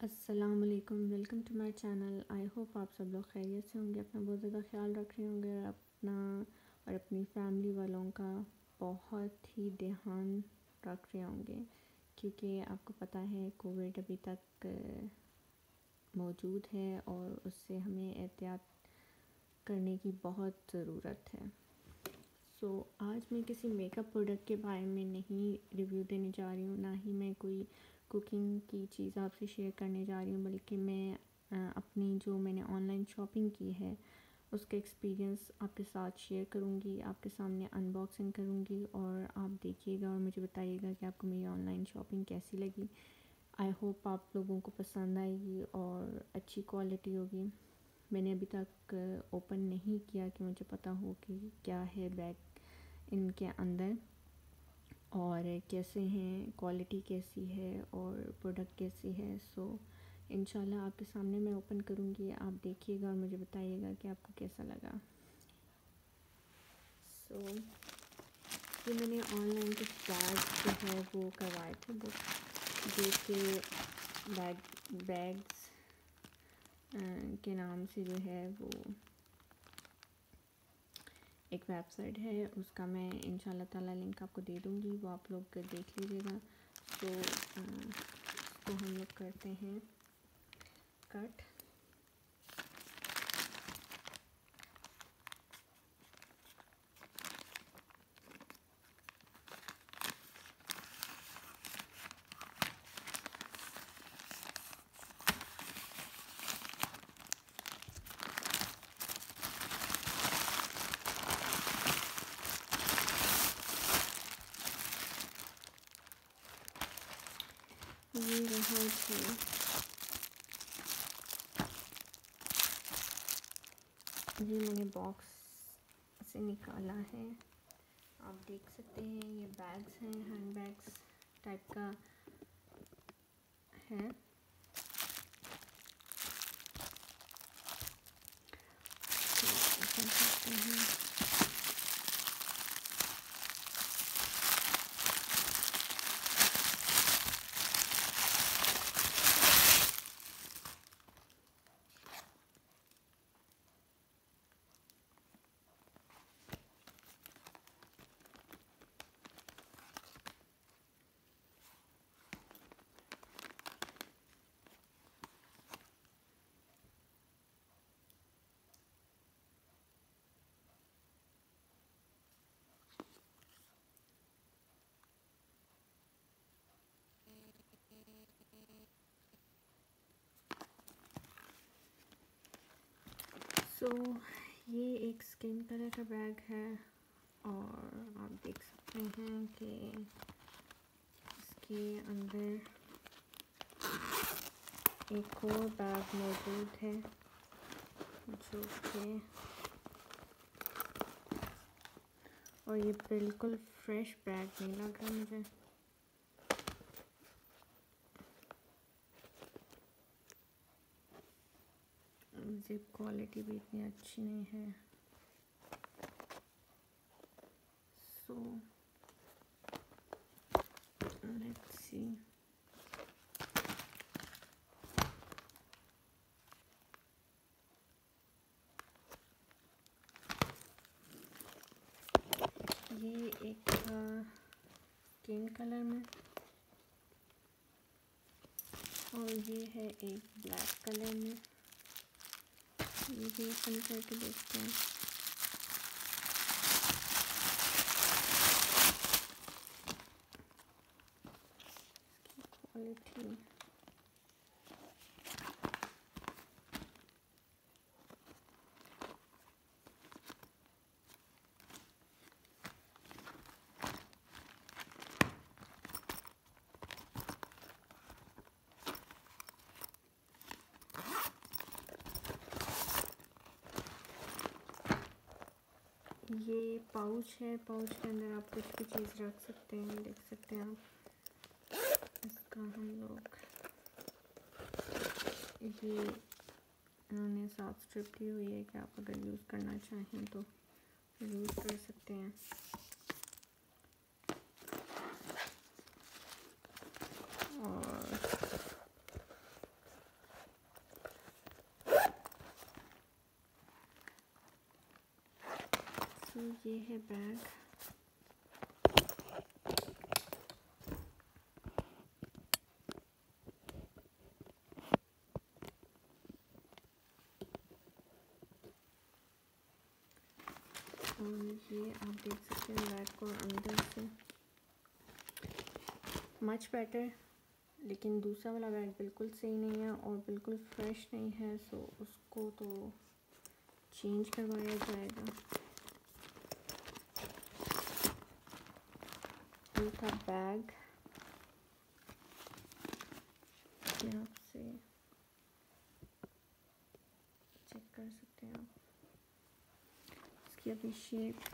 अस्सलाम वालेकुम to my channel I hope आप सब लोग खैरियत से होंगे अपना बहुत ज़्यादा ख्याल रख रहे होंगे और अपना और अपनी फैमिली वालों का बहुत ही ध्यान रख रहे होंगे क्योंकि आपको पता है कोविड अभी तक मौजूद है और उससे हमें एहतियात करने की बहुत ज़रूरत है। सो so, आज मैं किसी मेकअप प्रोडक्ट के बारे में नहीं रिव्यू देने जा रही हूँ ना ही मैं कोई कुकिंग की चीज़ आपसे शेयर करने जा रही हूँ, बल्कि मैं अपनी जो मैंने ऑनलाइन शॉपिंग की है, उसका एक्सपीरियंस आपके साथ शेयर करूँगी, आपके सामने अनबॉक्सिंग करूँगी और आप देखिएगा और मुझे बताइएगा कि आपको मेरी ऑनलाइन शॉपिंग कैसी लगी। आई होप आप लोगों को पसंद आएगी और अच्छी क्वालिटी होगी। मैंने अभी तक ओपन नहीं किया कि मुझे पता हो कि क्या है बैग इनके अंदर। और कैसे हैं क्वालिटी कैसी है और प्रोडक्ट कैसी है सो इन आपके सामने मैं ओपन करूँगी। आप देखिएगा और मुझे बताइएगा कि आपको कैसा लगा। सो so, ये मैंने ऑनलाइन कुछ बैग जो है वो करवाए थे बुक जो कि बैग बैग्स के नाम से जो है वो एक वेबसाइट है, उसका मैं इन ताला लिंक आपको दे दूँगी, वो आप लोग देख लीजिएगा। तो इसको हम लोग करते हैं। कट। है ये मैंने बॉक्स से निकाला है। आप देख सकते हैं, ये बैग्स हैं हैंड बैग्स टाइप का है। सो so, ये एक स्किन कलर का बैग है और आप देख सकते हैं कि इसके अंदर एक और बैग मौजूद है जो कि और ये बिल्कुल फ्रेश बैग नहीं लग रहा मुझे। जिप क्वालिटी भी इतनी अच्छी नहीं है। सो लेट्स सी ये एक स्किन कलर में। और ये है एक ब्लैक कलर में। ये भी ओपन करके देखते हैं ये पाउच है पाउच के अंदर आप कुछ भी चीज़ रख सकते हैं देख सकते हैं आप। इसका हम लोग ये इन्होंने साफ़ स्ट्रिप की हुई है कि आप अगर यूज़ करना चाहें तो यूज़ कर सकते हैं और ये है बैग। और ये आप देख सकते हैं बैग को अंदर से। मच बेटर लेकिन दूसरा वाला बैग बिल्कुल सही नहीं है और बिल्कुल फ्रेश नहीं है सो उसको तो चेंज करवाया जाएगा। ये था बैग आप से चेक कर सकते हैं आप इसकी अभी शेप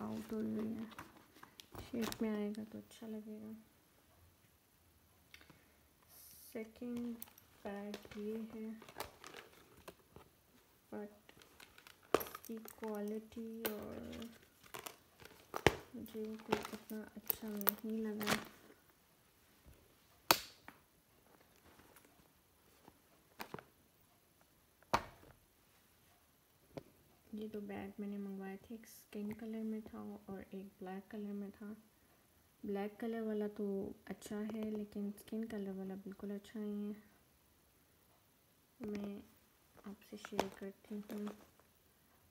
आउट हो गई है शेप में आएगा तो अच्छा लगेगा सेकंड बैग ये है बट इसकी क्वालिटी और मुझे कोई इतना अच्छा नहीं लगा। ये दो बैग मैंने मंगवाए थे, एक स्किन कलर में था और एक ब्लैक कलर में था। ब्लैक कलर वाला तो अच्छा है, लेकिन स्किन कलर वाला बिल्कुल अच्छा नहीं है। मैं आपसे शेयर करती हूँ।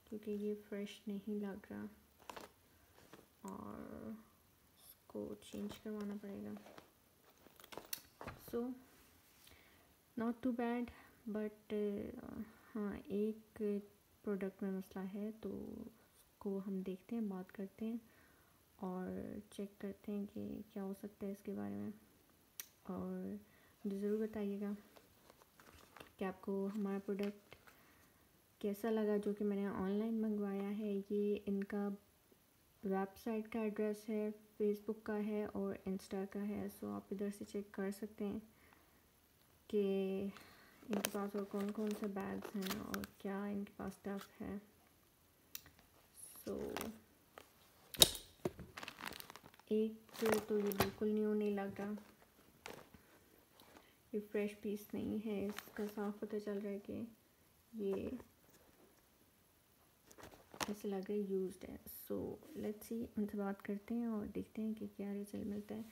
क्योंकि ये फ्रेश नहीं लग रहा। और इसको चेंज करवाना पड़ेगा। So not too bad but हाँ एक प्रोडक्ट में मसला है तो उसको हम देखते हैं, बात करते हैं और चेक करते हैं कि क्या हो सकता है इसके बारे में। और मुझे ज़रूर बताइएगा कि आपको हमारा प्रोडक्ट कैसा लगा जो कि मैंने ऑनलाइन मंगवाया है? ये इनका वेबसाइट का एड्रेस है, फेसबुक का है और इंस्टा का है, सो आप इधर से चेक कर सकते हैं कि इनके पास और कौन कौन से बैग्स हैं और क्या इनके पास स्टफ़ है। सो एक तो ये बिल्कुल न्यू नहीं लग। रहा ये फ्रेश पीस नहीं है, इसका साफ़ पता चल रहा है कि ये ऐसे लग रहा है यूज्ड है। सो लेट्स सी उनसे बात करते हैं और देखते हैं कि क्या रिज़ल्ट मिलता है।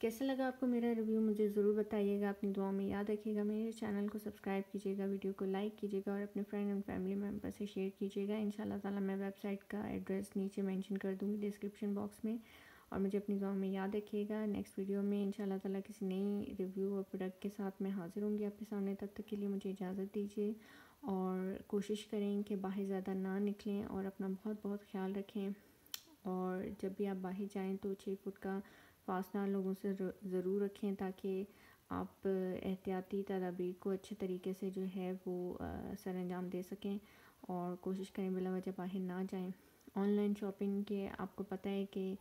कैसा लगा आपको मेरा रिव्यू मुझे ज़रूर बताइएगा। अपनी दुआ में याद रखिएगा। मेरे चैनल को सब्सक्राइब कीजिएगा वीडियो को लाइक कीजिएगा और अपने फ्रेंड एंड फैमिली मेंबर से शेयर कीजिएगा। इन ताला मैं वेबसाइट का एड्रेस नीचे मेंशन कर दूँगी डिस्क्रिप्शन बॉक्स में और मुझे अपनी दुआ में याद रखिएगा। नेक्स्ट वीडियो में इन ताला किसी नई रिव्यू और प्रोडक्ट के साथ मैं हाज़िर होंगी आपके सामने। तब तक के लिए मुझे इजाज़त दीजिए। और कोशिश करें कि बाहर ज़्यादा ना निकलें और अपना बहुत बहुत ख्याल रखें। और जब भी आप बाहर जाएँ तो छः फुट का फासला लोगों से ज़रूर रखें ताकि आप एहतियाती तदाबीर को अच्छे तरीके से जो है वो सर अंजाम दे सकें और कोशिश करें बिला वजह बाहर ना जाएँ। ऑनलाइन शॉपिंग के आपको पता है कि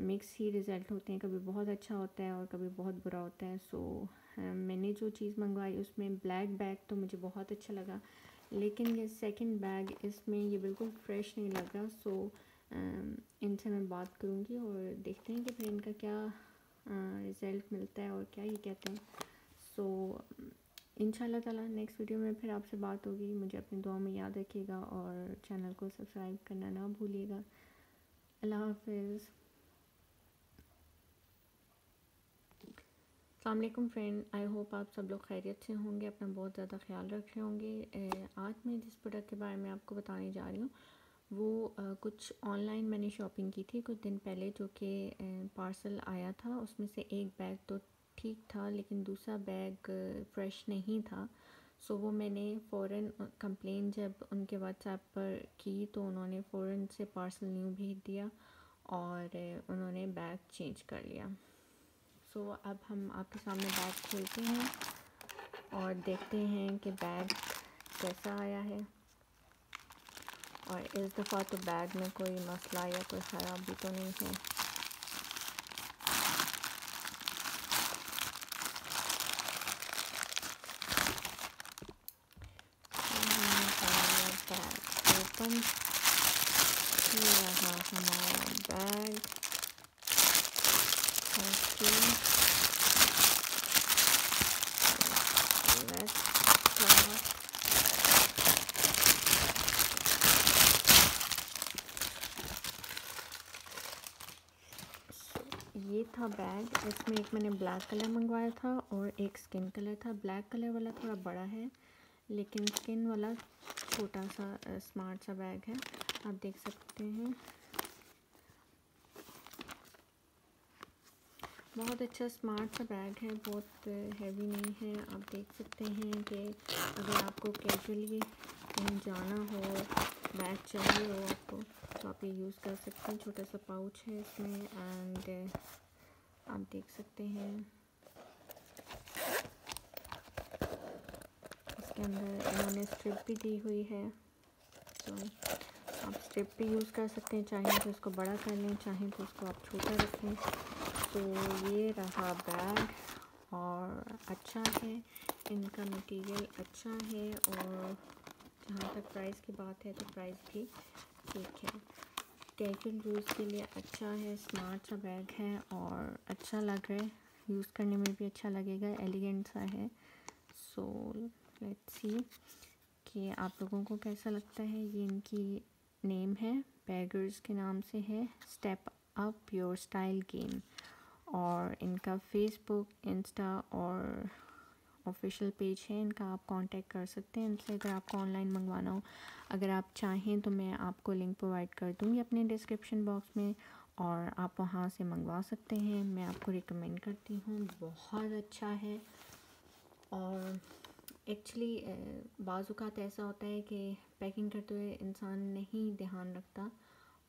मिक्स ही रिज़ल्ट होते हैं। कभी बहुत अच्छा होता है और कभी बहुत बुरा होता है। सो मैंने जो चीज़ मंगवाई उसमें ब्लैक बैग तो मुझे बहुत अच्छा लगा। लेकिन ये सेकंड बैग इसमें ये बिल्कुल फ्रेश नहीं लग रहा सो इनसे मैं बात करूँगी और देखते हैं कि फिर इनका क्या रिज़ल्ट मिलता है और क्या ये कहते हैं। सो इन ताला नेक्स्ट वीडियो में फिर आपसे बात होगी। मुझे अपनी दुआ में याद रखिएगा और चैनल को सब्सक्राइब करना ना भूलिएगा। अल्लाह हाफिज़। अल्लाम फ्रेंड आई होप आप सब लोग खैरियत से होंगे अपना बहुत ज़्यादा ख्याल रख रहे होंगे आज मैं जिस प्रोडक्ट के बारे में आपको बताने जा रही हूँ वो आ, कुछ ऑनलाइन मैंने शॉपिंग की थी कुछ दिन पहले जो कि पार्सल आया था उसमें से एक बैग तो ठीक था लेकिन दूसरा बैग फ़्रेश नहीं था। सो वो मैंने फ़ौर कंप्लेन जब उनके व्हाट्सएप पर की तो उन्होंने फ़ौर से पार्सल न्यू भेज दिया और उन्होंने बैग चेंज कर लिया। सो so, अब हम आपके सामने बैग खोलते हैं और देखते हैं कि बैग कैसा आया है। और इस दफ़ा तो बैग में कोई मसला या कोई ख़राबी तो नहीं है। ओपन रहा हमारा बैग ये था बैग, इसमें एक मैंने ब्लैक कलर मंगवाया था और एक स्किन कलर था। ब्लैक कलर वाला थोड़ा बड़ा है, लेकिन स्किन वाला छोटा सा स्मार्ट सा बैग है। आप देख सकते हैं। बहुत अच्छा स्मार्ट सा बैग है, बहुत हैवी नहीं है। आप देख सकते हैं कि अगर आपको कैजुअली कहीं जाना हो, बैग चाहिए हो आपको तो आप ये यूज़ कर सकते हैं। छोटा सा पाउच है इसमें एंड आप देख सकते हैं। इसके अंदर इन्होंने स्ट्रिप भी दी हुई है। तो आप स्ट्रिप भी यूज़ कर सकते हैं, चाहें तो इसको बड़ा कर लें, चाहें तो उसको आप छोटा रखें तो ये रहा बैग और अच्छा है। इनका मटेरियल अच्छा है और जहाँ तक प्राइस की बात है तो प्राइस भी ठीक है। कैजुअल यूज़ के लिए अच्छा है स्मार्ट सा बैग है और अच्छा लग रहा है। यूज़ करने में भी अच्छा लगेगा एलिगेंट सा है। सो लेट्स सी कि आप लोगों को कैसा लगता है। ये इनकी नेम है बैगर्स के नाम से है। Step up your style game और इनका फेसबुक इंस्टा और ऑफिशियल पेज है, इनका आप कांटेक्ट कर सकते हैं। इनसे अगर आपको ऑनलाइन मंगवाना हो, अगर आप चाहें तो मैं आपको लिंक प्रोवाइड कर दूँगी अपने डिस्क्रिप्शन बॉक्स में और आप वहाँ से मंगवा सकते हैं। मैं आपको रिकमेंड करती हूँ, बहुत अच्छा है। और एक्चुअली बाज़ात ऐसा होता है कि पैकिंग करते हुए इंसान नहीं ध्यान रखता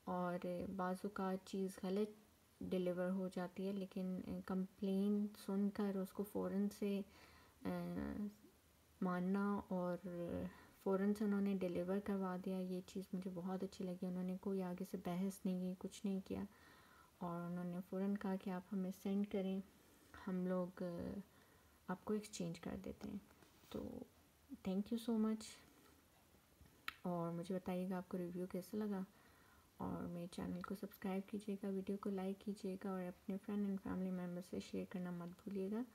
और बाज़ात चीज़ गलत डिलीवर हो जाती है, लेकिन कंप्लेन सुनकर उसको फ़ौर से मानना और फ़ौर से उन्होंने डिलीवर करवा दिया। ये चीज़ मुझे बहुत अच्छी लगी। उन्होंने कोई आगे से बहस नहीं की, कुछ नहीं किया। और उन्होंने फ़ौर कहा कि आप हमें सेंड करें, हम लोग आपको एक्सचेंज कर देते हैं। तो थैंक यू सो मच और मुझे बताइएगा आपको रिव्यू कैसा लगा। और मेरे चैनल को सब्सक्राइब कीजिएगा वीडियो को लाइक कीजिएगा और अपने फ्रेंड एंड फैमिली मेंबर से शेयर करना मत भूलिएगा।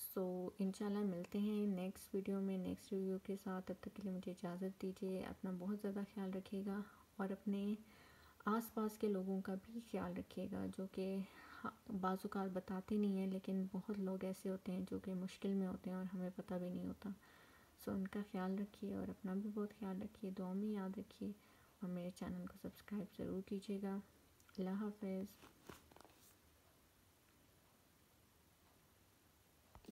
सो so, इंशाल्लाह मिलते हैं नेक्स्ट वीडियो में नेक्स्ट रिव्यू के साथ। तब तक के लिए मुझे इजाज़त दीजिए अपना बहुत ज़्यादा ख्याल रखिएगा और अपने आसपास के लोगों का भी ख्याल रखिएगा जो कि बाज़ात बताते नहीं हैं लेकिन बहुत लोग ऐसे होते हैं जो कि मुश्किल में होते हैं और हमें पता भी नहीं होता। सो उनका ख्याल रखिए और अपना भी बहुत ख्याल रखिए दुआ में याद रखिए और मेरे चैनल को सब्सक्राइब ज़रूर कीजिएगा। अल्लाह हाफिज़।